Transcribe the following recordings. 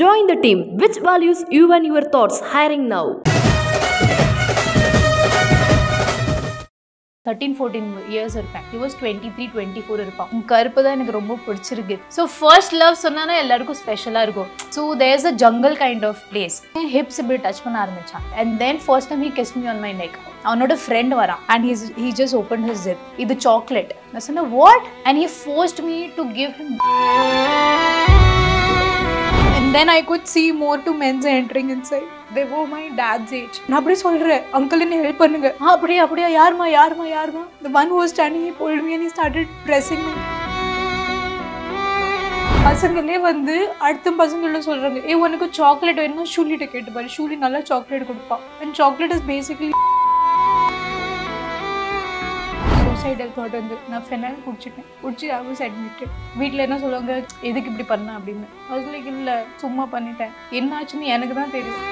Join the team. Which values you and your thoughts. Hiring now. Thirteen fourteen years இருப்பேன். He was twenty three twenty four இருப்பான். உன் கருப்பு தான் எனக்கு ரொம்ப பிடிச்சிருக்கு. ஸோ ஃபர்ஸ்ட் லவ் சொன்னானா எல்லாருக்கும் ஸ்பெஷலாக இருக்கும். So there is a jungle kind of place hips இப்படி டச் பண்ண ஆரம்பிச்சான். And then first time he kissed me on my neck அவனோட ஃப்ரெண்ட் வரான். And he's he just open his zip இது சாக்லேட் நான் சொன்னேன் what and he forced me to give him then I could see more two men's entering inside they were my dad's age நான் அப்படியே சொல்கிறேன் uncle என்ன help பண்ணுங்க. ஆ அப்படியே அப்படியே யாருமா யாருமா யாருமா இந்த ஒன் ஹோஸ் டனி standing நீ ஸ்டார்டட் me பசங்களே வந்து அடுத்த பசங்கள சொல்கிறாங்க ஏ உனக்கு சாக்லேட் வேணும்னா ஷூலிட்ட கேட்டுப்பாரு ஷூலி நல்லா சாக்லேட் கொடுப்பான் and chocolate is basically suicidal thought வந்து நான் ஃபெனால் குடிச்சிட்டேன் குடிச்சு ஐ வாஸ் அட்மிட்டட் வீட்டில் என்ன சொல்லுவாங்க எதுக்கு இப்படி பண்ண? அப்படின்னு. அது லைக் இல்லை சும்மா பண்ணிட்டேன். என்ன ஆச்சுன்னு எனக்கு தான் தெரியும்.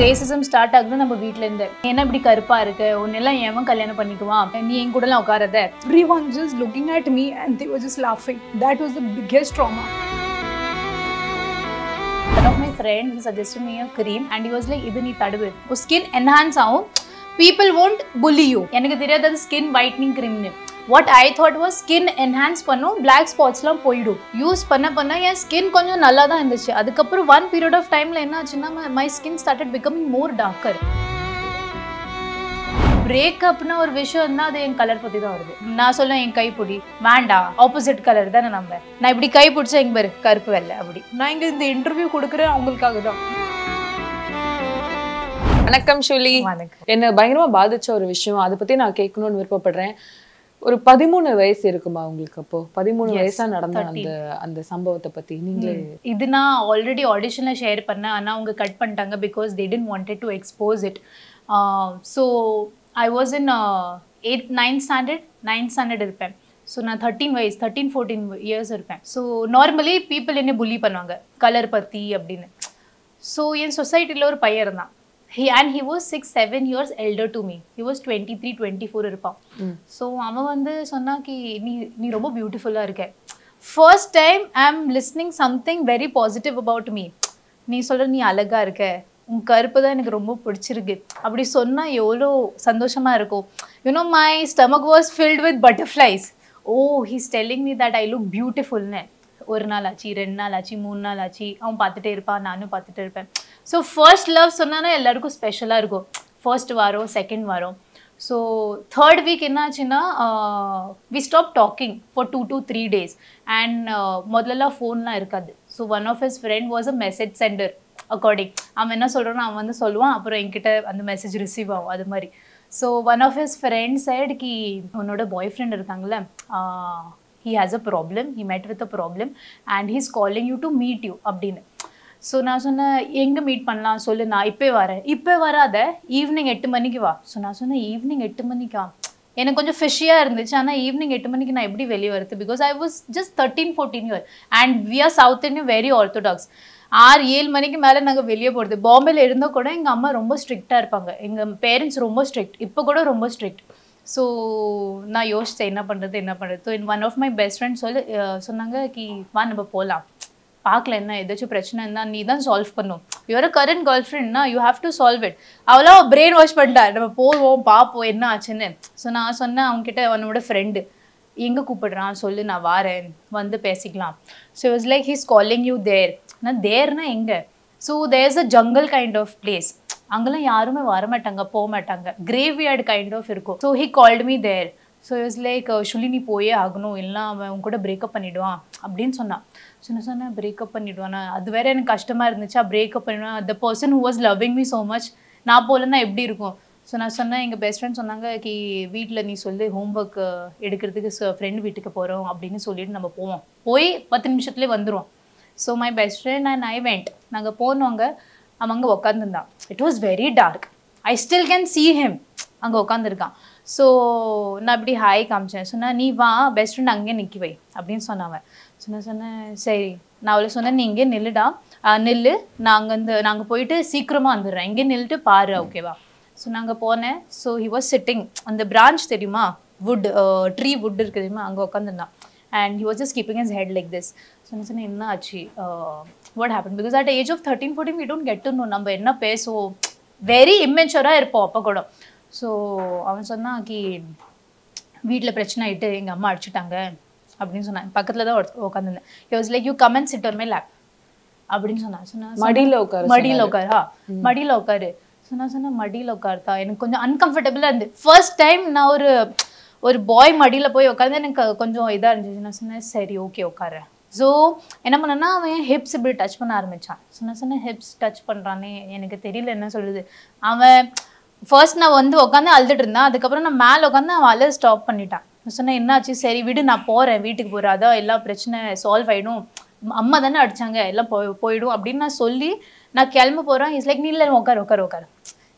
ரேசிசம் ஸ்டார்ட் ஆகுது நம்ம வீட்ல இருந்து. என்ன இப்படி கருப்பா இருக்கு? உன்னெல்லாம் எவன் கல்யாணம் பண்ணிக்குவான். நீ என் கூடலாம் உட்காரத. Everyone just looking at me and they were just laughing. That was the biggest trauma. one of my friend he suggested me a cream and he was like இது நீ தடவு. உன் ஸ்கின் என்ஹான்ஸ் ஆகும். பீப்புள் won't புல்லி யூ எனக்கு தெரியாது அது skin whitening கிரீம்னு what I thought was skin enhance பண்ணும் black ஸ்பாட்ஸ்லாம் போயிடும். யூஸ் பண்ண பண்ண என் ஸ்கின் கொஞ்சம் நல்லா தான் இருந்துச்சு. அதுக்கப்புறம் ஒன் பீரியட் ஆஃப் டைமில் என்ன ஆச்சுன்னா my skin started becoming more darker பிரேக்கப்னு ஒரு விஷயம் தான் அது என் கலர் பற்றி தான் வருது. நான் சொல்ல என் கைப்பிடி. வேண்டாம் ஆப்போசிட் கலர் தானே நம்ப நான் இப்படி கை பிடிச்சா எங்க பாரு கருப்பு வெள்ளை அப்படி. நான் இங்கே இந்த இன்டர்வியூ கொடுக்குறேன் அவங்களுக்காக தான் வணக்கம் ஷுலி. வணக்கம். என்ன பயங்கரமா பாதிச்ச ஒரு விஷயம். அதை பத்தி நான் கேட்கணும்னு விருப்பப்படுறேன். ஒரு பதிமூணு வயசு இருக்குமா உங்களுக்கு அப்போ? பதிமூணு வயசா நடந்த 13. அந்த அந்த சம்பவத்தை பத்தி நீங்களே இது நான் ஆல்ரெடி ஆடிஷனில் ஷேர் பண்ணேன். ஆனால் அவங்க கட் பண்ணிட்டாங்க because they didn't wanted to expose it so I was in eight ninth standard ninth standard இருப்பேன். ஸோ நான் தேர்ட்டீன் வயசு தேர்ட்டீன் ஃபோர்டீன் இயர்ஸ் இருப்பேன். ஸோ நார்மலி பீப்புள் என்ன புள்ளி பண்ணுவாங்க. கலர் பற்றி அப்படின்னு. ஸோ என் சொசைட்டியில் ஒரு பையன் இருந்தான். He and he was six seven years elder to me he was twenty three twenty four இருப்பான் ஸோ அவன் வந்து சொன்னா கி நீ நீ ரொம்ப பியூட்டிஃபுல்லாக இருக்க. First time I am listening something very positive about me நீ சொல்ற நீ அழகா இருக்க. உன் கருப்பு தான் எனக்கு ரொம்ப பிடிச்சிருக்கு. அப்படி சொன்னா எவ்வளோ சந்தோஷமா இருக்கும். You know my stomach was filled with butterflies oh he's telling me that I look பியூட்டிஃபுல்னு ஒரு நாள் ஆச்சு ரெண்டு நாள் ஆச்சு மூணு நாள் ஆச்சு. அவன் பார்த்துட்டே இருப்பான் நானும் பார்த்துட்டே இருப்பேன். ஸோ ஃபர்ஸ்ட் லவ் சொன்னால் எல்லாருக்கும் ஸ்பெஷலாக இருக்கும். ஃபர்ஸ்ட் வாரம் செகண்ட் வாரம். ஸோ தேர்ட் வீக் என்னாச்சுன்னா we stop talking for two to three days and முதல்லலாம் ஃபோன்லாம் இருக்காது. So one of his friend was a message sender according அவன் என்ன சொல்கிறானோ அவன் வந்து சொல்லுவான். அப்புறம் என்கிட்ட அந்த மெசேஜ் ரிசீவ் ஆகும் அது மாதிரி. So one of his friend side கி உன்னோட பாய் ஃப்ரெண்ட் இருக்காங்கல்ல he has a problem he met with a problem and he's calling you to meet you அப்படின்னு. ஸோ நான் சொன்னேன் எங்கே மீட் பண்ணலாம்? சொல்லு நான் இப்போ வரேன். இப்போ வராத ஈவினிங் எட்டு மணிக்கு வா. ஸோ நான் சொன்னேன் ஈவினிங் எட்டு மணிக்கா? எனக்கு கொஞ்சம் ஃபிஷியாக இருந்துச்சு. ஆனால் ஈவினிங் எட்டு மணிக்கு நான் எப்படி வெளியே வருது because I was just thirteen fourteen year and we are South Indian very orthodox ஆறு ஏழு மணிக்கு மேலே நாங்கள் வெளியே போகிறது பாம்பேயில் இருந்தால் கூட எங்கள் அம்மா ரொம்ப ஸ்ட்ரிக்டாக இருப்பாங்க. எங்கள் பேரண்ட்ஸ் ரொம்ப ஸ்ட்ரிக்ட் இப்போ கூட ரொம்ப ஸ்ட்ரிக்ட் ஸோ நான் யோசித்தேன் என்ன பண்ணுறது என்ன பண்ணுறது one of my best friend சொல்லி சொன்னாங்க கி வா நம்ம போகலாம் பார்க்கல என்ன ஏதாச்சும் பிரச்சனை இருந்தால் நீ தான் சால்வ் பண்ணும் your current girl ஃப்ரெண்ட்னா you have to solve it அவளா பிரெயின் வாஷ் பண்ணிட்டா நம்ம போவோம் பார்ப்போம் என்ன ஆச்சுன்னு. ஸோ நான் சொன்னேன் அவங்ககிட்ட அவனோட ஃப்ரெண்டு எங்கே கூப்பிடுறான்? சொல்லு நான் வாரேன். வந்து பேசிக்கலாம். So it's like he's calling you there நான் தேர்னா எங்கே? So there's a jungle kind of place அங்கெல்லாம் யாருமே வரமாட்டாங்க போக மாட்டாங்க கிரேவியார்டு கைண்ட் ஆஃப் இருக்கும் so he called me there so it's like surely நீ போயே ஆகணும். இல்லைனா அவன் உன் கூட பிரேக்கப் பண்ணிடுவான். அப்படின்னு சொன்னான். சின்ன நான் சொன்னேன் பிரேக்கப் பண்ணிடுவானா அது வேற எனக்கு கஷ்டமாக இருந்துச்சு. பிரேக்கப் பண்ணிவிடுவேன் அந்த person who was loving me so much நான் போலன்னா எப்படி இருக்கும்? ஸோ நான் சொன்னேன் எங்கள் பெஸ்ட் ஃப்ரெண்ட் சொன்னாங்க கி வீட்டில் நீ சொல்லு ஹோம்ஒர்க் எடுக்கிறதுக்கு ஃப்ரெண்ட் வீட்டுக்கு போகிறோம் அப்படின்னு சொல்லிட்டு நம்ம போவோம். போய் பத்து நிமிஷத்துலேயே வந்துடும் so my best friend and I went நாங்கள் போனவங்க அவன் அங்கே உட்காந்துருந்தான் it was very dark I still can see him அங்கே உட்காந்துருக்கான் ஸோ நான் இப்படி ஹாய் காமிச்சேன். சொன்னால் நீ வா பெஸ்ட் ஃப்ரெண்ட் அங்கே நிற்கி வை அப்படின்னு சொன்னாவன் நான் சொன்னேன் சரி நான் அவளை சொன்னேன் நீ இங்கே நில்லுடா. நில்லு நாங்கள் வந்து நாங்கள் போயிட்டு சீக்கிரமாக வந்துடுறேன் இங்கே நில்லுட்டு பாரு ஓகேவா? ஸோ நாங்கள் போனேன். ஸோ ஹி வாஸ் சிட்டிங் அந்த பிரான்ச் தெரியுமா? வுட் ட்ரீ வுட் இருக்கு தெரியுமா? அங்கே உட்காந்துருந்தான் and he was just keeping is head like this சொன்ன சொன்ன என்ன ஆச்சு? What happen because at age of thirteen fourteen we don't get to know நம்ம என்ன பேசுவோம்? வெரி இம்மெச்சூராக இருப்போம் அப்போ கூட. ஸோ அவன் சொன்னான் கி வீட்டில் பிரச்சனை ஆகிட்டு எங்கள் அம்மா அடிச்சுட்டாங்க. அப்படின்னு சொன்னான் பக்கத்தில் தான் உட்காந்துருந்தேன் use like you come and sit ஒரு மே லேப் அப்படின்னு சொன்னான் சொன்னா மடியில உட்கார மடியில உட்காரா. மடியில உட்காரு. சொன்னா சொன்னா மடியில உட்காருதா? எனக்கு கொஞ்சம் அன்கம்ஃபர்டபுளா இருந்து ஃபர்ஸ்ட் டைம் நான் ஒரு ஒரு பாய் மடியில போய் உட்காந்து எனக்கு கொஞ்சம் இதா இருந்துச்சு. நான் சொன்னேன் சரி ஓகே உட்காரேன் ஸோ என்ன பண்ணேன்னா அவன் ஹிப்ஸ் இப்படி டச் பண்ண ஆரம்பிச்சான். சொன்ன சொன்ன ஹிப்ஸ் டச் பண்றானே எனக்கு தெரியல என்ன சொல்லுது. அவன் ஃபர்ஸ்ட் நான் வந்து உட்காந்து அழுதுட்டு இருந்தேன். அதுக்கப்புறம் நான் மேலே உட்காந்து அவன் அழுது ஸ்டாப் பண்ணிட்டான். சொன்னேன் என்னாச்சு? சரி விடு நான் போகிறேன் வீட்டுக்கு போகிறேன் அதான் எல்லா பிரச்சனை சால்வ் ஆகிடும் அம்மா தானே அடிச்சாங்க. எல்லாம் போய் போயிடும். அப்படின்னு நான் சொல்லி நான் கிளம்ப போகிறேன் இஸ் லைக் நீ இல்லை உட்கார் உட்கார் உட்கார்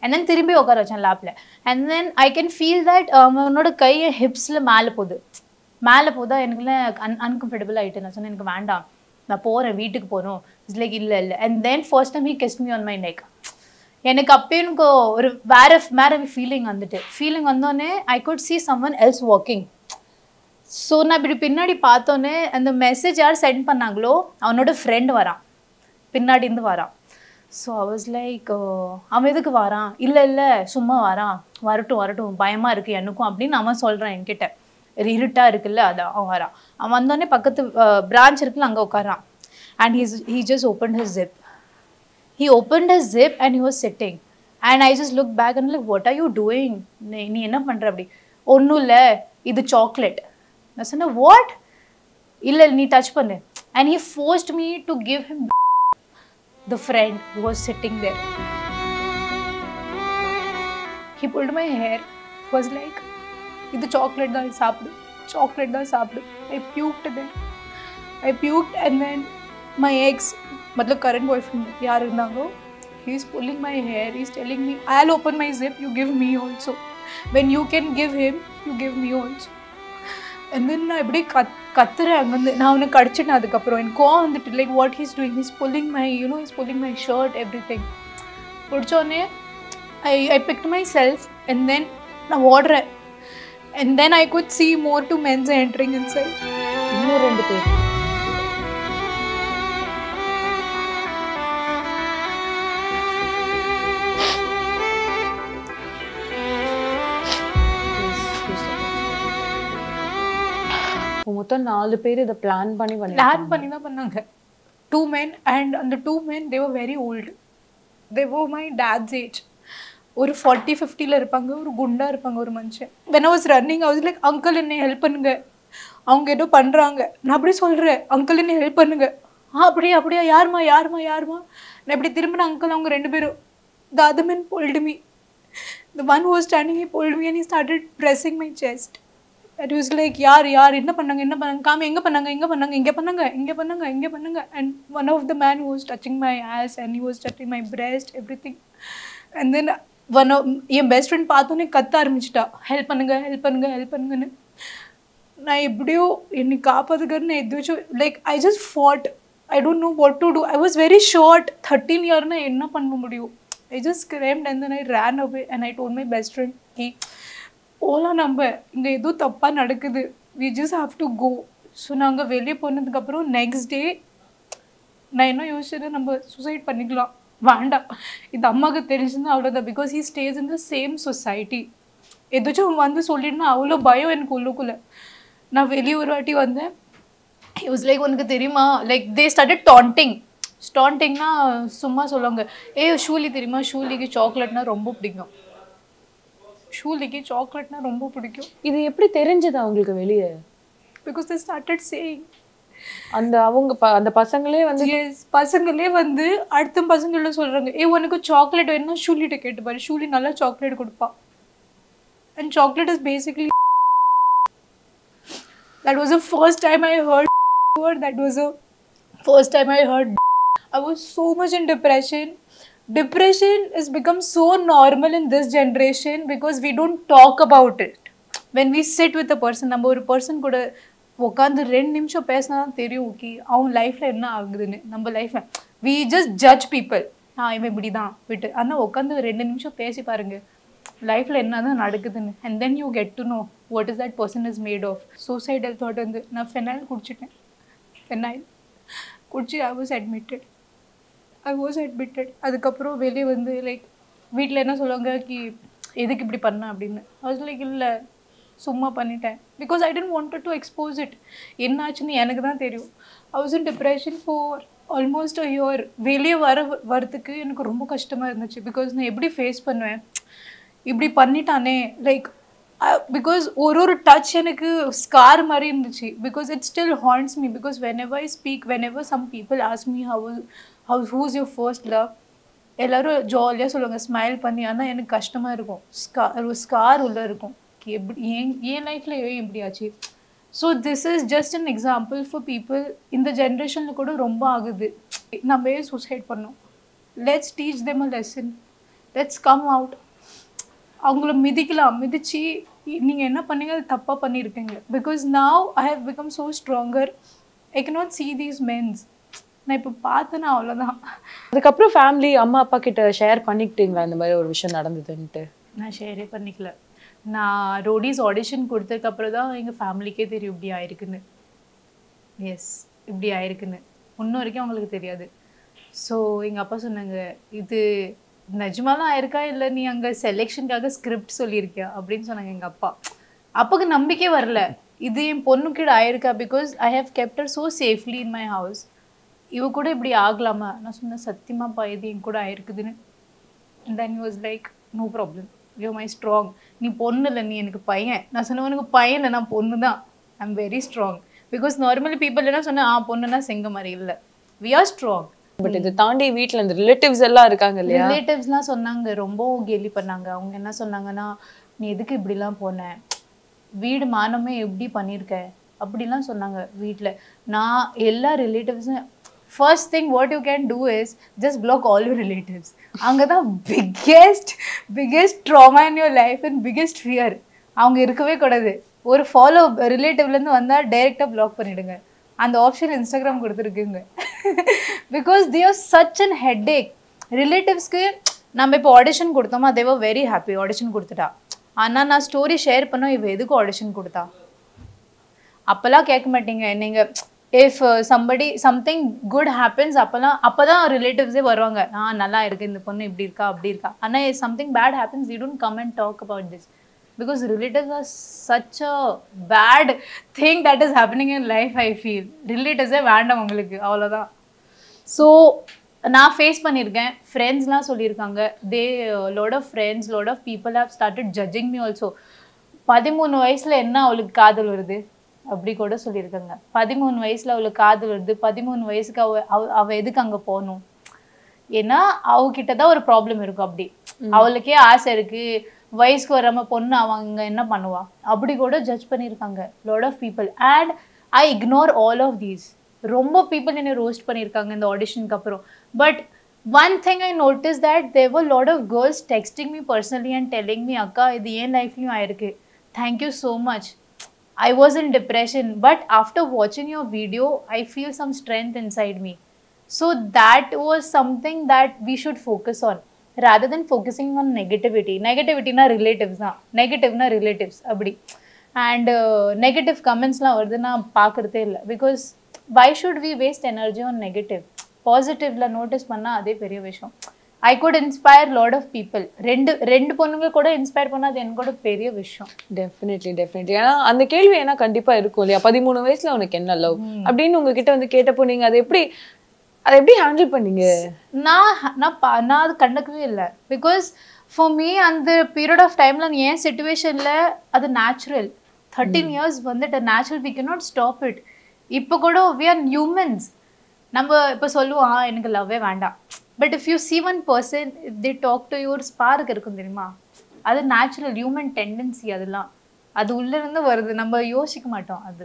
அண்ட் தென் திரும்பி உட்கார வச்சேன் லேப்பில் and then um, I can feel that அவனோட கை ஹிப்ஸில் மேலே போகுது. மேலே போதா எனக்குள்ள அன் அன்கம்ஃபர்டபுள் ஆகிட்டு நான் சொன்னேன் எனக்கு வேண்டாம். நான் போகிறேன் வீட்டுக்கு போகணும் இட்ஸ் லைக் இல்லை இல்லை. And then first time he kissed me on my neck எனக்கு அப்பயும் எனக்கு ஒரு வேற வேற ஃபீலிங் வந்துட்டு. ஃபீலிங் வந்தோடனே I could see someone else walking so நான் இப்படி பின்னாடி பார்த்தோன்னே அந்த மெசேஜ் யார் சென்ட் பண்ணாங்களோ அவனோட ஃப்ரெண்ட் வரான். பின்னாடி இருந்து வரான். ஸோ I லைக் அவன் எதுக்கு வரான்? இல்லை இல்லை சும்மா வரான். வரட்டும் வரட்டும். பயமாக இருக்குது எனக்கும் அப்படின்னு அவன் சொல்கிறான் என்கிட்ட. இருட்டாக இருக்குல்ல அதான் அவன் வரான். அவன் வந்தோடனே பக்கத்து பிரான்ச் இருக்குல்ல அங்கே உட்காரான் and he's he just open his zip he open his zip and he was sitting. And I just look back and like what are you doing நீ என்ன பண்ணுற அப்படி? ஒன்றும் இல்லை. இது chocolate I said, no, what? Illa, ni touch panne. And he forced me to give him the friend who was sitting there. He pulled my hair, was like, the chocolate da sapdu, chocolate da sapdu. I puked there. I puked and then my ex, matlab current boyfriend, yaar Nango, he's pulling my hair, he's telling me, I'll open my zip, you give me also. When you can give him, you give me also. And then நான் இப்படி கத் கத்துறேன் அங்கேருந்து. நான் அவனுக்கு அடிச்சிட்டேன் அதுக்கப்புறம். எனக்கு கோவம் வந்துட்டு like what he's doing he's pulling my you know is pulling my shirt everything பிடிச்சோடனே I I picked myself and then நான் ஓடுறேன். And then I could see more two men's entering inside இன்னும் ரெண்டு பேர். மொத்தம் நாலு பேர் இதை பிளான் பண்ணி பண்ணி பிளான் பண்ணி தான் பண்ணாங்க. டூ men அண்ட் அந்த two they were very old were my dad's age ஒரு ஃபார்ட்டி ஃபிஃப்டியில் இருப்பாங்க ஒரு குண்டா இருப்பாங்க ஒரு மனுஷன். I was running I was like uncle என்னை ஹெல்ப் பண்ணுங்க. அவங்க ஏதோ பண்ணுறாங்க நான் அப்படியே சொல்கிறேன் அங்கிள் என்னை ஹெல்ப் பண்ணுங்க. ஆ அப்படியே அப்படியா யாருமா யாருமா யாருமா நான் இப்படி திரும்பின அங்கிள் அவங்க ரெண்டு பேரும் the other man pulled me. The one who was standing he pulled me and he started pressing my chest it was like யார் யார் என்ன பண்ணாங்க என்ன பண்ணாங்க காமி எங்க பண்ணாங்க எங்க பண்ணாங்க இங்க பண்ணாங்க இங்க பண்ணாங்க இங்க பண்ணாங்க and one of the man who was touching my ass and he was touching my breast everything. And then one of என் பெஸ்ட் ஃப்ரெண்ட் பார்த்தோன்னே கத்த ஆரம்பிச்சிட்டா ஹெல்ப் பண்ணுங்க ஹெல்ப் பண்ணுங்க ஹெல்ப் பண்ணுங்கன்னு நான் எப்படியோ என்னை காப்பாத்துக்கிறன்னு எதாச்சும் like I just fought I don't know what to do I was very short thirteen இயர்னா என்ன பண்ண முடியும் I just screamed and then I ran away and I told my best friend கி போகலாம் நம்ம. இங்கே ஏதோ தப்பாக நடக்குது. We just have to go so நாங்கள் வெளியே போனதுக்கப்புறம் நெக்ஸ்ட் டே நான் என்ன யோசிச்சது? நம்ம சூசைட் பண்ணிக்கலாம். வேண்டாம். இது அம்மாவுக்கு தெரிஞ்சுன்னா அவ்வளோதான் because he stays in the same society எதாச்சும் வந்து சொல்லிட்டுனா அவ்வளோ பயம் எனக்கு உள்ளுக்குள்ள. நான் வெளியே ஒரு வாட்டி வந்தேன். யூஸ் லைக் உனக்கு தெரியுமா? லைக் தே ஸ்டார்டட் டாண்டிங் ஸ்டாண்டிங்னா சும்மா சொல்லுவாங்க. ஏ ஷூலி தெரியுமா? ஷூலிக்கு சாக்லேட்னா ரொம்ப பிடிக்கும். ஷூலிக்கு சாக்லேட்னா ரொம்ப பிடிக்கும். இது எப்படி தெரிஞ்சது அவங்களுக்கு வெளியே? பிகாஸ் தே ஸ்டார்டட் சேயிங் அந்த அவங்க அந்த பசங்களே வந்து பசங்களே வந்து அடுத்த பசங்கள சொல்றாங்க ஏ உனக்கு சாக்லேட் வேணும்னா ஷூலிட்ட கேட்டு பாரு ஷூலி நல்லா சாக்லேட் கொடுப்பா. And chocolate is basically that was the first time I heard word that was a first time i heard i was so much in depression. Depression has become so normal in this generation because we don't talk about it. When we sit with a person நம்ம ஒரு person கூட உட்காந்து ரெண்டு நிமிஷம் பேசினா தான் தெரியும் okay அவன் லைஃப்பில் என்ன ஆகுதுன்னு? நம்ம லைஃப்பில் வி ஜஸ்ட் ஜட்ஜ் பீப்புள் ஆ இவன் இப்படி தான் விட்டு ஆனால் உட்காந்து ரெண்டு நிமிஷம் பேசி பாருங்க. லைஃப்பில் என்ன தான் நடக்குதுன்னு. And then you get to know what is that person is made of suicidal thought வந்து நான் ஃபெனால் குடிச்சிட்டேன். ஃபெனைல் குடிச்சு I was admitted I was admitted அதுக்கப்புறம் வெளியே வந்து லைக் வீட்டில் என்ன சொல்லுவாங்க கி எதுக்கு இப்படி பண்ண? அப்படின்னு. அது லைக் இல்லை சும்மா பண்ணிட்டேன். Because I didn't wanted to expose it என்னாச்சுன்னு எனக்கு தான் தெரியும். I was in depression for almost a year வெளியே வர வரத்துக்கு எனக்கு ரொம்ப கஷ்டமாக இருந்துச்சு. பிகாஸ் நான் எப்படி ஃபேஸ் பண்ணுவேன்? இப்படி பண்ணிட்டானே? லைக் பிகாஸ் ஒரு ஒரு டச் எனக்கு ஸ்கார் மாதிரி இருந்துச்சு. Because it still horns me because whenever I speak whenever some people ask me how how who's your first love எல்லோரும் ஜாலியாக சொல்லுவாங்க ஸ்மைல் பண்ணி ஆனால் எனக்கு கஷ்டமாக இருக்கும். ஸ்கார் ஒரு ஸ்கார் உள்ள இருக்கும். எப்படி ஏன் என் லைஃப்பில் ஏன் இப்படி ஆச்சு? So this is just an example for people இந்த ஜென்ரேஷனில் கூட ரொம்ப ஆகுது. நம்ம ஏன் சூசைட் பண்ணோம்? Let's teach them a lesson let's come out அவங்கள மிதிக்கலாம் மிதிச்சு நீங்கள் என்ன பண்ணீங்க? அது தப்பாக பண்ணியிருக்கீங்க. Because now I have become so stronger I can not see these men's நான் இப்போ பார்த்தேன்னா அவ்வளோதான் அதுக்கப்புறம் ஃபேமிலி அம்மா அப்பா கிட்ட ஷேர் பண்ணிக்கிட்டீங்களா இந்த மாதிரி ஒரு விஷயம் நடந்ததுன்ட்டு? நான் ஷேரே பண்ணிக்கல. நான் ரோடிஸ் ஆடிஷன் கொடுத்ததுக்கப்புறம் தான் எங்கள் ஃபேமிலிக்கே தெரியும் இப்படி ஆயிருக்குன்னு. எஸ் இப்படி ஆயிருக்குன்னு. இன்னும் வரைக்கும் அவங்களுக்கு தெரியாது. ஸோ எங்கள் அப்பா சொன்னாங்க இது நிஜமாலாம் ஆயிருக்கா இல்லை நீ அங்கே செலெக்ஷனுக்காக ஸ்கிரிப்ட் சொல்லியிருக்கியா? அப்படின்னு சொன்னாங்க எங்கள் அப்பா. அப்பாவுக்கு நம்பிக்கை வரல. இது என் பொண்ணுக்கிட்ட ஆயிருக்கா? Because I have kept her so safely in my house இவ கூட இப்படி ஆகலாமா? நான் சொன்னேன் சத்தியமாப்பா இது என் கூட ஆயிருக்குதுன்னு. Then was like no problem you my strong நீ பொண்ணு இல்லை நீ எனக்கு பையன். நான் சொன்னேன் உனக்கு பையன் இல்லை நான் பொண்ணு தான். I am very strong because normally people என்ன சொன்னேன் ஆ பொண்ணுனா செங்க மாதிரி இல்லை. வி ஆர் ஸ்ட்ராங் பட் இதை தாண்டி வீட்ல இந்த ரிலேட்டிவ்ஸ் எல்லாம் இருக்காங்க இல்லையா? ரிலேட்டிவ்ஸ்லாம் சொன்னாங்க ரொம்ப கேலி பண்ணாங்க. அவங்க என்ன சொன்னாங்கன்னா நீ எதுக்கு இப்படிலாம் போன? வீடு மானமே எப்படி பண்ணியிருக்க? அப்படிலாம் சொன்னாங்க வீட்டில் நான் எல்லா ரிலேட்டிவ்ஸும் first thing what you can do is just block all your relatives அங்கே தான் biggest biggest drama in your life and biggest fear அவங்க இருக்கவே கூடாது. ஒரு ஃபாலோ ரிலேட்டிவ்லேருந்து வந்தால் டைரெக்டாக பிளாக் பண்ணிடுங்க. அந்த option Instagram கொடுத்துருக்குங்க. Because they are such an headache ரிலேட்டிவ்ஸ்க்கு நம்ம இப்போ audition கொடுத்தோமா they were very happy audition கொடுத்துட்டா. ஆனால் நான் ஸ்டோரி ஷேர் பண்ணோம் இவ எதுக்கு ஆடிஷன் கொடுத்தா? அப்போல்லாம் கேட்க மாட்டீங்க. நீங்கள் if somebody something good happens அப்போல்லாம் அப்போ தான் ரிலேட்டிவ்ஸே வருவாங்க. ஆ நல்லா இருக்கேன் இந்த பொண்ணு இப்படி இருக்கா அப்படி இருக்கா. ஆனால் something bad happens you don't come and talk about this because relatives are such a bad thing that is happening in life I feel ரிலேட்டிவ்ஸே வேண்டாம் உங்களுக்கு அவ்வளோதான் ஸோ நான் ஃபேஸ் பண்ணியிருக்கேன். ஃப்ரெண்ட்ஸ்லாம் சொல்லியிருக்காங்க. They lot of friends lot of people have started judging me also பதிமூணு வயசில் என்ன அவளுக்கு காதல் வருது? அப்படி கூட சொல்லியிருக்காங்க. பதிமூணு வயசுல அவளுக்கு காதல் வருது. பதிமூணு வயசுக்கு அவ அவ- அவ எதுக்கு அங்க போகணும்? ஏன்னா அவகிட்ட தான் ஒரு ப்ராப்ளம் இருக்கும் அப்படி. அவளுக்கே ஆசை இருக்கு. வயசுக்கு வராம பொண்ணு அவங்க என்ன பண்ணுவா? அப்படி கூட ஜட்ஜ் பண்ணியிருக்காங்க. Lot of people and I ignore all of these ரொம்ப பீப்புள் என்னை ரோஸ்ட் பண்ணியிருக்காங்க இந்த ஆடிஷனுக்கு அப்புறம். But one thing I notice that there were lot of girls texting me personally and telling me அக்கா இது ஏன் லைஃப்லையும் ஆயிருக்கு. Thank you so much I was in depression, but after watching your video, I feel some strength inside me. So that was something that we should focus on rather than focusing on negativity. Negativity na relatives na negative na relatives அப்படி and negative கமெண்ட்ஸ்லாம் வருது நான் பார்க்குறதே இல்லை because why should we waste energy on negative பாசிட்டிவ்ல notice பண்ணால் அதே பெரிய விஷயம் I could inspire lot of people ரெண்டு ரெண்டு பொண்ணுங்க கூட இன்ஸ்பயர் பண்ணால் அது எனக்கு கூட பெரிய விஷயம். டெஃபினெட்லி டெஃபினெட்லி ஏன்னா அந்த கேள்வி ஏன்னா கண்டிப்பா இருக்கும் இல்லையா? பதிமூணு வயசுல உனக்கு என்ன லவ் அப்படின்னு உங்ககிட்ட வந்து கேட்டப்போ நீங்க அதை எப்படி அதை எப்படி ஹேண்டில் பண்ணீங்க? நான் நான் நான் அது கண்டுக்கவே இல்லை. பிகாஸ் ஃபார் மீ அந்த பீரியட் ஆஃப் டைமில் என் சுச்சுவேஷனில் அது நேச்சுரல் தேர்ட்டீன் இயர்ஸ் வந்துட்டு natural we cannot stop it இப்போ கூட வி ஆர் ஹியூமன்ஸ் நம்ம இப்போ சொல்லுவோம் "ஆ, எனக்கு லவ்வே வேண்டாம். But if you see one person the talk to your spark இருக்கும் தெரியுமா? அது நேச்சுரல் ஹியூமன் டெண்டன்சி அதெல்லாம் அது உள்ள இருந்து வருது. நம்ம யோசிக்க மாட்டோம் அது.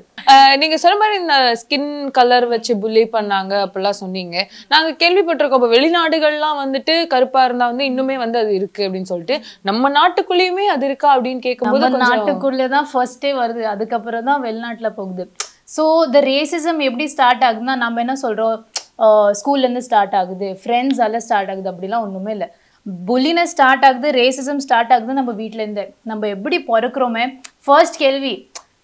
நீங்க சொன்ன மாதிரி இந்த ஸ்கின் கலர் வச்சு புள்ளி பண்ணாங்க அப்படிலாம் சொன்னீங்க. நாங்க கேள்விப்பட்டிருக்கோம். இப்போ வெளிநாடுகள்லாம் வந்துட்டு கருப்பா இருந்தா வந்து இன்னுமே வந்து அது இருக்கு அப்படின்னு சொல்லிட்டு. நம்ம நாட்டுக்குள்ளேயுமே அது இருக்கா அப்படின்னு கேட்கும்போது நாட்டுக்குள்ளே தான் ஃபர்ஸ்டே வருது. அதுக்கப்புறம் தான் வெளிநாட்டுல போகுது. ஸோ த ரேசிசம் எப்படி ஸ்டார்ட் ஆகுதுன்னா நம்ம என்ன சொல்றோம்? ஸ்கூல்லேருந்து ஸ்டார்ட் ஆகுது ஃப்ரெண்ட்ஸால் ஸ்டார்ட் ஆகுது அப்படிலாம் ஒன்றுமே இல்லை. புல்லினஸ் ஸ்டார்ட் ஆகுது ரேசிசம் ஸ்டார்ட் ஆகுது நம்ம வீட்டிலேருந்து நம்ம எப்படி பிறக்கிறோமே? ஃபர்ஸ்ட் கேள்வி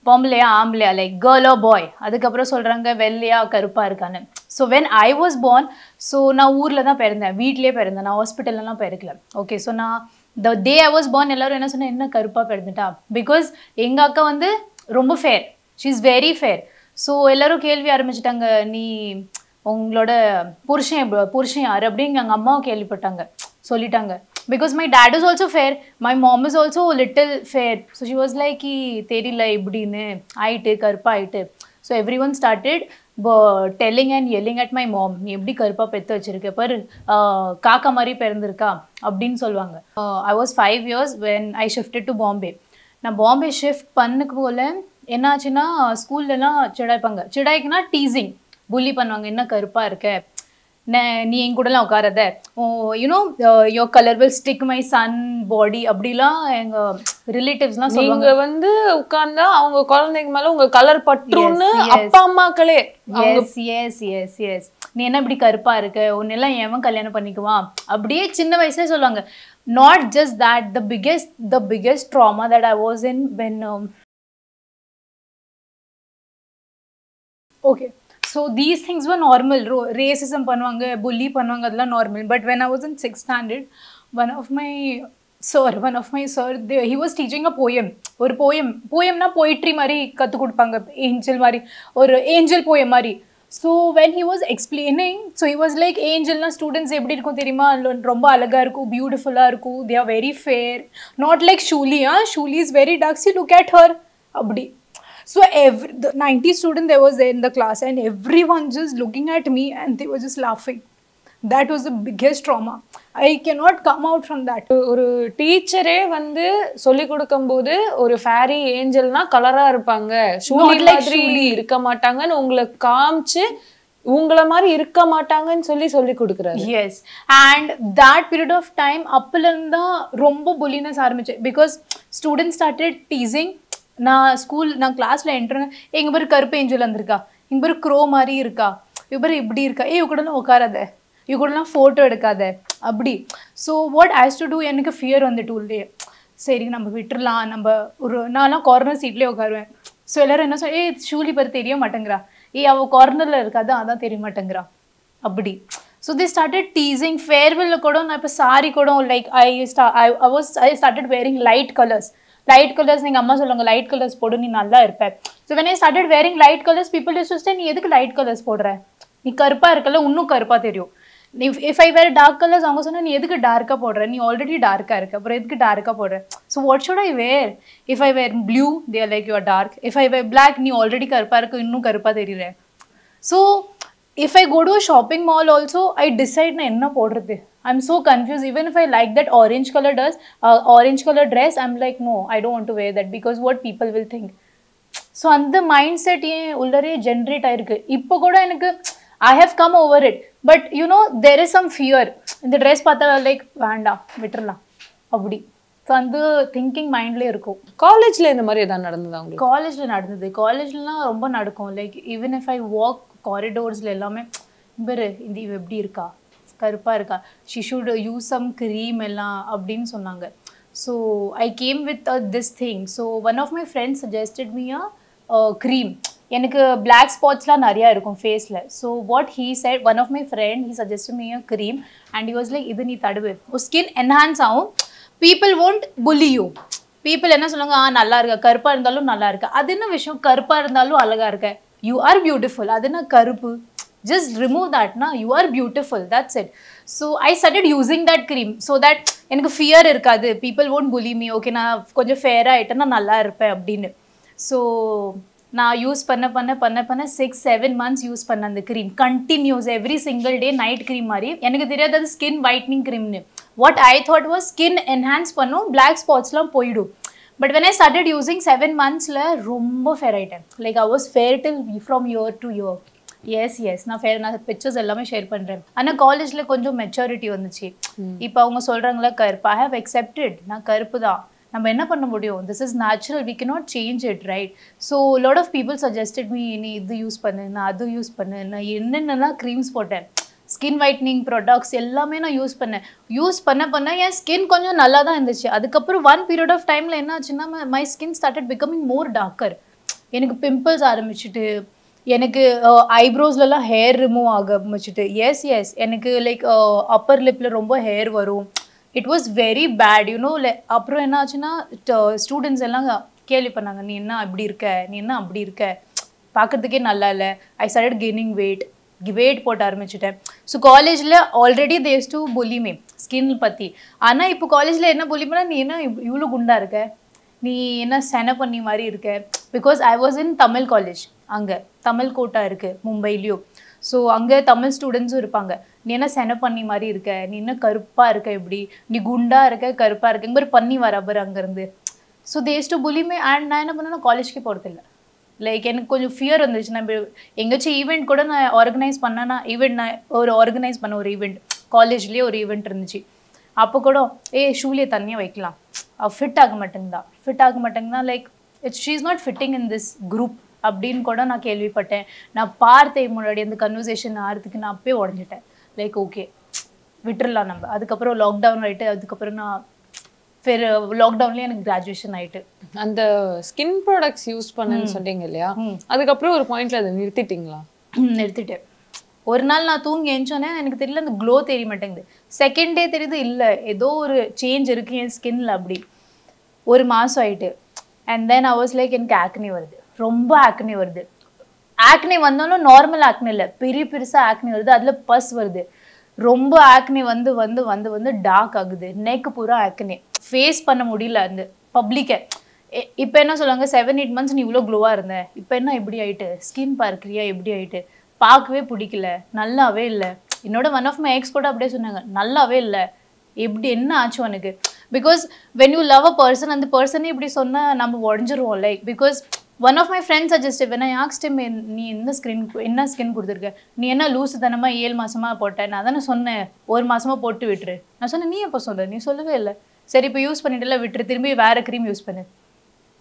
பொம்பளையா ஆம்பளையா? லைக் கேர்ளோ பாய் அதுக்கப்புறம் சொல்கிறாங்க வெள்ளையா கருப்பாக இருக்கான்னு. So when I was born so நான் ஊரில் தான் பிறந்தேன். வீட்லேயே பிறந்தேன். நான் ஹாஸ்பிட்டல்லாம் பிறக்கல. ஓகே ஸோ நான் த டே ஐ வாஸ் பார்ன் எல்லோரும் என்ன சொன்னால் என்ன கருப்பாக பிறந்துட்டா? பிகாஸ் எங்கள் அக்கா வந்து ரொம்ப fair she is very fair so எல்லாரும் கேள்வி ஆரம்பிச்சிட்டாங்க நீ உங்களோட புருஷன் புருஷன் யார் அப்படின்னு எங்கள் அம்மாவும் கேள்விப்பட்டாங்க. சொல்லிட்டாங்க. Because my dad is also fair my mom is also little fair so she was like தெரியல இப்படின்னு. ஆயிட்டு கருப்பா ஆயிட்டு so everyone started telling and yelling at my mom நீ எப்படி கருப்பா பெற்று வச்சிருக்க? பர். காக்கா மாதிரி பிறந்திருக்கா? அப்படின்னு சொல்லுவாங்க. I was five years when I shifted to Bombay நான் பாம்பே ஷிஃப்ட் பண்ணுக்கு போல என்னாச்சுன்னா ஸ்கூல்லலாம் சிடாய்ப்பாங்க. சிடாய்க்குன்னா டீசிங் புள்ளி பண்ணுவாங்க என்ன கருப்பா இருக்க? நே- என் கூடலாம் உட்காராத. You know your colour will stick my son body அப்படிலாம் எங்க ரிலேட்டிவ்ஸ்லாம் சொல்லுவாங்க. நீங்க வந்து உட்கார்ந்தா அவங்க குழந்தைங்க மேல உங்க கலர் பற்றுன்னு. அப்பா அம்மாக்களே எஸ் எஸ் எஸ் எஸ் நீ என்ன இப்படி கருப்பா இருக்க? உன்னெல்லாம் எவன் கல்யாணம் பண்ணிக்குவான்? அப்படியே சின்ன வயசுல சொல்லுவாங்க. Not just that the biggest the biggest trauma that I was in when okay so these things were normal row racism பண்ணுவாங்க புல்லி பண்ணுவாங்க அதெல்லாம் normal but when I was in six standard one of my sir one of my sir he was teaching a poem ஒரு poem போயம்னா poetry மாதிரி கற்றுக் கொடுப்பாங்க. Angel மாதிரி. ஒரு ஏஞ்சல் போயம் மாதிரி. So when he was explaining so he was like ஏஞ்சல்னா students எப்படி இருக்கும் தெரியுமா? ரொம்ப அழகாக இருக்கும் பியூட்டிஃபுல்லாக இருக்கும். They are very fair not like Shuli ah Shuli is very dark you look at her அப்படி. So every the 90 student there was there in the class and everyone just looking at me and they were just laughing. That was the biggest trauma. I cannot come out from that. ஒரு டீச்சரே வந்து சொல்லி கொடுக்கும்போது ஒரு fairy ஏஞ்சல்னா கலரா இருப்பாங்க மாதிரி. இருக்க மாட்டாங்கன்னு உங்களை காமிச்சு உங்கள மாதிரி இருக்க மாட்டாங்கன்னு சொல்லி சொல்லி கொடுக்குறாரு Yes. And that period of time அப்பலேருந்து தான் ரொம்ப புல்லினஸ் ஆரம்பிச்சு பிகாஸ் ஸ்டூடெண்ட் ஸ்டார்டட் டீசிங் நான் ஸ்கூல் நான் கிளாஸில் என்ட்ரு எங்கள் பேர் கருப்பு ஏஞ்சல் வந்திருக்கா. எங்கள் பேர் க்ரோ மாதிரி இருக்கா. இவ பேர் இப்படி இருக்கா. ஏ இவ கூடலாம் உட்காராத இவ கூடலாம் ஃபோட்டோ எடுக்காத. அப்படி. So what has to do எனக்கு ஃபியர் வந்துட்டு உள்ளே. சரி நம்ம விட்டுறலாம். நம்ம ஒரு நான்லாம் கார்னர் சீட்லேயே உட்காருவேன் ஸோ எல்லாரும் என்ன சொல் ஏ ஷூலி பேர் தெரிய மாட்டேங்கிறா. ஏ அவள் கார்னரில் இருக்காது அதான் தெரிய மாட்டேங்கிறா. அப்படி. ஸோ தி ஸ்டார்டட் டீசிங் ஃபேர்வெல்ல கூட. நான் இப்போ சாரி கூட லைக் ஐ ஸ்டா I was I started wearing light colours light colours நீங்கள் அம்மா சொல்லுவாங்க லைட் கலர்ஸ் போடு நீ நல்லா இருப்ப. So when I started wearing light colours people use நீ எதுக்கு லைட் கலர்ஸ் போடுற? நீ கருப்பாக இருக்கல இன்னும் கருப்பாக தெரியும். நீ இஃப் ஐ வேறு டார்க் கலர்ஸ் அவங்க சொன்னால் நீ எதுக்கு டார்க்காக போடுற? நீ ஆல்ரெடி டார்க்காக இருக்க. அப்புறம் எதுக்கு டார்க்காக போடுற? So what should I wear if I wear blue they're like you're dark if I wear black நீ ஆல்ரெடி கருப்பாக இருக்க இன்னும் கருப்பாக தெரியுற. So if I go to shopping mall also I decide நான் என்ன போடுறது? I am so confuse even if I like that orange colour does orange colour dress I'm like no I don't want to wear that because what people will think so அந்த mindset ஏன் உள்ளரே generate ஆயிருக்கு. இப்போ கூட எனக்கு I have come over it but you know there is some fear இந்த dress பார்த்தா like வேண்டாம் விட்டுறலாம். அப்படி. ஸோ அந்த திங்கிங் மைண்ட்லேயே இருக்கும். காலேஜ்ல இந்த மாதிரி ஏதாவது நடந்ததா உங்களுக்கு? காலேஜில் நடந்தது. காலேஜ்லலாம் ரொம்ப நடக்கும். Like even if I walk காரிடோர்ஸில் எல்லாமே பேர் இந்த இவ எப்படி இருக்கா? கருப்பாக இருக்கா? She should use some cream எல்லாம் அப்படின்னு சொன்னாங்க. So I came with this thing so one of my friends suggested me a cream எனக்கு பிளாக் ஸ்பாட்ஸ்லாம் நிறையா இருக்கும் ஃபேஸில் so what he said one of my friend he suggest me a cream and use like இது நீ தடுவு. Skin enhance ஆகும். People won't bully you people என்ன சொல்லுவாங்க? ஆ நல்லா இருக்க? கருப்பாக இருந்தாலும் நல்லா இருக்கு? அது என்ன விஷயம்? கருப்பாக இருந்தாலும் அழகாக இருக்க? யூ ஆர் பியூட்டிஃபுல் அது என்ன கருப்பு? Just remove na? You are beautiful that's it. So I started using that cream so that எனக்கு ஃபியர் இருக்காது. People won't bully me okay நான் கொஞ்சம் ஃபேராக ஆகிட்டேன்னா நல்லா இருப்பேன் அப்படின்னு. ஸோ நான் யூஸ் பண்ண பண்ண பண்ண பண்ண சிக்ஸ் செவன் மந்த்ஸ் யூஸ் பண்ண அந்த cream continuous every single day night cream மாதிரி. எனக்கு தெரியாது அது skin whitening க்ரீம்னு what I thought was skin enhance பண்ணும் பிளாக் ஸ்பாட்ஸ்லாம் போயிடும். But when I started using seven மந்த்ஸில் ரொம்ப ஃபேர் ஆகிட்டேன் like I was fair till from year to year yes yes நான் ஃபேர் நான் பிக்சர்ஸ் எல்லாமே ஷேர் பண்ணுறேன் ஆனால் காலேஜில் கொஞ்சம் மெச்சூரிட்டி வந்துச்சு. இப்போ அவங்க சொல்கிறாங்களா கருப்பு. I have accepted. நான் கருப்பு தான். நம்ம என்ன பண்ண முடியும்? This is natural we cannot change it right so lot of people suggested me நீ இது யூஸ் பண்ணு நான் அது யூஸ் பண்ணு. நான் என்னென்னலாம் க்ரீம்ஸ் போட்டேன். ஸ்கின் ஒயிட்னிங் ப்ராடக்ட்ஸ் எல்லாமே நான் யூஸ் பண்ணேன். யூஸ் பண்ண பண்ண என் ஸ்கின் கொஞ்சம் நல்லா தான் இருந்துச்சு. அதுக்கப்புறம் ஒன் பீரியட் ஆஃப் டைமில் என்ன ஆச்சுன்னா my skin started becoming more darker எனக்கு பிம்பிள்ஸ் ஆரம்பிச்சிட்டு எனக்கு ஐப்ரோஸ்லலாம் ஹேர் ரிமூவ் ஆக ஆரம்பிச்சிட்டு எஸ் எஸ் எனக்கு லைக் அப்பர் லிப்பில் ரொம்ப ஹேர் வரும். It was very bad you know அப்புறம் என்ன ஆச்சுன்னா ஸ்டூடெண்ட்ஸ் எல்லாம் கேள்வி பண்ணாங்க நீ என்ன இப்படி இருக்க? நீ என்ன அப்படி இருக்க? பார்க்கறதுக்கே நல்லா இல்லை. I start gaining weight weight போட்ட ஆரம்பிச்சிட்டேன். ஸோ காலேஜில் already these to bully me skin பற்றி ஆனால் இப்போ காலேஜில் என்ன புலி நீ என்ன இவ்வளோ குண்டாக இருக்க? நீ என்ன சென பண்ணி மாதிரி இருக்க? Because I was in Tamil college அங்கே தமிழ் கோட்டா இருக்குது மும்பைலேயும் ஸோ அங்கே தமிழ் ஸ்டூடெண்ட்ஸும் இருப்பாங்க. நீ என்ன சென பண்ணி மாதிரி இருக்க? நீ என்ன கருப்பாக இருக்க இப்படி? நீ குண்டாக இருக்க கருப்பாக இருக்க? இங்கே பண்ணி வராபர் அங்கேருந்து. So these to bully me and நான் என்ன பண்ணேன் காலேஜ்க்கே போகிறதில்ல லைக் எனக்கு கொஞ்சம் ஃபியர் வந்துருச்சு நான் எங்கேயாச்சும் ஈவெண்ட் கூட நான் ஆர்கனைஸ் பண்ணேன்னா ஈவெண்ட் நான் ஒரு ஆர்கனைஸ் பண்ண ஒரு ஈவெண்ட் காலேஜ்லேயே ஒரு ஈவெண்ட் இருந்துச்சு. அப்போ கூட ஏ ஷூலேயே தண்ணியாக வைக்கலாம். ஃபிட் ஆக மாட்டேங்குதா? ஃபிட் ஆக மாட்டேங்குதா like it's she is not fitting in this group அப்படின்னு கூட நான் கேள்விப்பட்டேன். நான் பார்த்தேன் முன்னாடி அந்த கன்வர்சேஷன் ஆகிறதுக்கு நான் அப்பயே உடஞ்சிட்டேன். லைக் ஓகே விட்டுறலாம் நம்ம. அதுக்கப்புறம் லாக்டவுன் ஆயிட்டு அதுக்கப்புறம் நான் ஃபெர் லாக்டவுன்லேயே எனக்கு கிராஜுவேஷன் ஆயிட்டு. அந்த ஸ்கின் ப்ராடக்ட்ஸ் யூஸ் பண்ணேன்னு சொன்னீங்க இல்லையா? அதுக்கப்புறம் ஒரு பாயிண்ட்ல அதை நிறுத்திட்டீங்களா? நிறுத்திட்டேன். ஒரு நாள் நான் தூங்கி எழுந்தோன்னே எனக்கு தெரியல அந்த க்ளோ தெரிய மாட்டேங்குது. செகண்ட் டே தெரியுது இல்லை. ஏதோ ஒரு சேஞ்ச் இருக்கு என் ஸ்கின்ல அப்படி. ஒரு மாதம் ஆயிட்டு. அண்ட் தென் அவர்ஸ் லைக் எனக்கு ஆக்னி வருது. ரொம்ப ஆக்னி வருது. ஆக்னி வந்தாலும் நார்மல் ஆக்னி இல்லை. பெரிய பெருசாக ஆக்னி வருது. அதில் பஸ் வருது. ரொம்ப ஆக்னி வந்து வந்து வந்து வந்து டார்க் ஆகுது. நெக் பூரா ஆக்னி ஃபேஸ் பண்ண முடியல அந்த பப்ளிக்கை இப்போ என்ன சொல்லுவாங்க? செவன் எயிட் மந்த்ஸ் நீ இவ்வளோ க்ளோவாக இருந்த. இப்போ என்ன இப்படி ஆயிட்டு? ஸ்கின் பார்க்குறியா எப்படி ஆயிட்டு? பார்க்கவே பிடிக்கல. நல்லாவே இல்லை. என்னோட ஒன் ஆஃப் மை எக்ஸ் கூட அப்படியே சொன்னாங்க. நல்லாவே இல்லை. எப்படி என்ன ஆச்சு உனக்கு? Because when you love a person அந்த பர்சனே இப்படி சொன்னால் நம்ம உடஞ்சிருவோம். Like because one of my friends suggestive என்ன யாக்ஸ் டைம் நீ என்ன ஸ்கின் என்ன ஸ்கின் கொடுத்துருக்க? நீ என்ன லூசு தனமாக ஏழு மாதமாக போட்ட? நான் தானே சொன்னேன். ஒரு மாதமாக போட்டு விட்டுரு. நான் சொன்னேன் நீ எப்போ சொல்ல நீ சொல்லவே இல்லை. சரி இப்போ யூஸ் பண்ணிட்டுல விட்டுரு. திரும்பி வேறு க்ரீம் யூஸ் பண்ணு.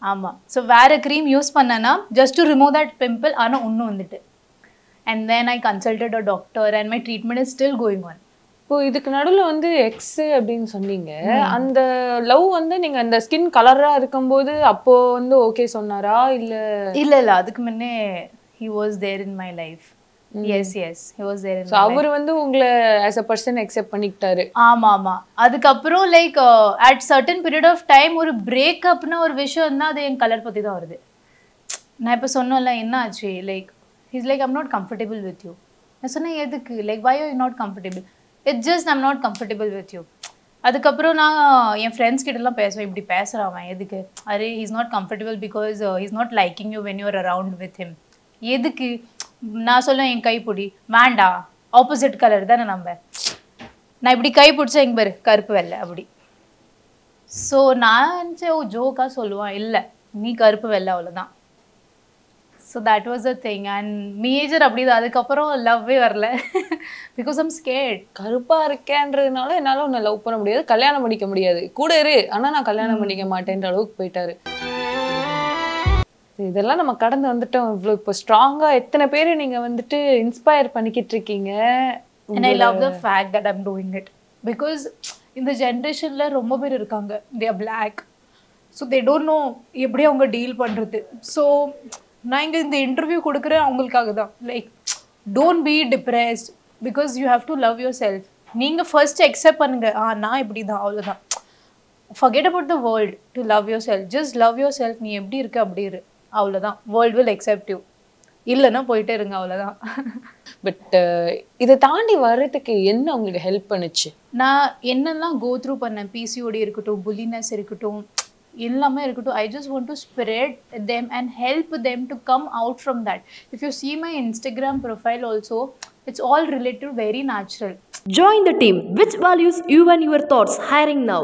ஆமாம் ஸோ வேறு க்ரீம் யூஸ் பண்ணேன்னா just to remove that pimple ஆனால் ஒன்று வந்துட்டு. And then I consulted a doctor and my treatment is still going on இப்போ இதுக்கு நடுவுல வந்து எக்ஸ் அப்படின்னு சொன்னீங்க. அந்த லவ் வந்து நீங்க அந்த ஸ்கின் கலரா இருக்கும்போது அப்போ வந்து ஓகே சொன்னாரா? இல்ல இல்ல இல்ல. அதுக்கு முன்னே he was there in my. Life yes yes he was there in அவர் வந்து உங்களை ஆஸ் அ பர்சன் அக்செப்ட் பண்ணிக்கிட்டாரு. ஆமா ஆமா. அதுக்கப்புறம் like at certain period of time ஒரு பிரேக்கப்னு ஒரு விஷயம் இருந்தால் அது என் கலர் பத்தி தான் வருது. நான் இப்போ சொன்னேன்ல என்ன ஆச்சு? Like is like I'm not comfortable with you நான் சொன்னேன் எதுக்கு? Like why you not comfortable it's just I'm not comfortable with you அதுக்கப்புறம் நான் என் ஃப்ரெண்ட்ஸ் கிட்டலாம் பேசுவேன். இப்படி பேசுகிறான் அவன் எதுக்கு? Are is not comfortable because is not liking you when you're around with him எதுக்கு? நான் சொல்லுவேன் என் கைப்பிடி. வேண்டாம் ஆப்போசிட் கலர் தானே நம்ம. நான் இப்படி கை பிடிச்சா எங்க பாரு கருப்பு வெள்ளை அப்படி. ஸோ நான் நினச்ச ஓ ஜோக்காக சொல்லுவான். இல்லை நீ கருப்பு வெள்ளை அவ்வளோதான் so that was a thing and major அப்படி தான் அதுக்கப்புறம் லவ்வே வரல. பிகாஸ் ஐம் ஸ்கேட் கருப்பா இருக்கேன்றதுனால என்னால உன்னை லவ் பண்ண முடியாது கல்யாணம் பண்ணிக்க முடியாது. கூட இரு. ஆனா நான் கல்யாணம் பண்ணிக்க மாட்டேன்ற அளவுக்கு போயிட்டாரு. இதெல்லாம் நம்ம கடந்து வந்துட்டோம். இவ்வளவு இப்போ ஸ்ட்ராங்கா எத்தனை பேரை நீங்க வந்துட்டு இன்ஸ்பயர் பண்ணிக்கிட்டு இருக்கீங்க? And I love the fact that I'm doing it because இந்த ஜென்ரேஷனில் ரொம்ப பேர் இருக்காங்க. They are black so they don't know எப்படி அவங்க டீல் பண்ணுறது ஸோ நான் இங்கே இந்த இன்டர்வியூ கொடுக்குறேன் அவங்களுக்காக தான் like don't be depressed because you have to love yourself நீங்கள் ஃபர்ஸ்ட் அக்செப்ட் பண்ணுங்க. ஆ நான் இப்படி தான் அவ்வளோதான் forget about the world to love yourself just love yourself நீ எப்படி இருக்க அப்படி இரு. அவ்வளோதான் வேர்ல்ட் வில் accept you. இல்லைன்னா போயிட்டே இருங்க அவ்வளோதான் பட் இதை தாண்டி வர்றதுக்கு என்ன உங்களுக்கு ஹெல்ப் பண்ணுச்சு? நான் என்னெல்லாம் கோ த்ரூ பண்ணேன்? பிசிஓடி இருக்கட்டும் புல்லினஸ் இருக்கட்டும் எல்லாமே இருக்கட்டும் I just want to spread them and help them to come out from that if you see my Instagram profile also it's all relative very natural Join the team. Which values you and your thoughts hiring now?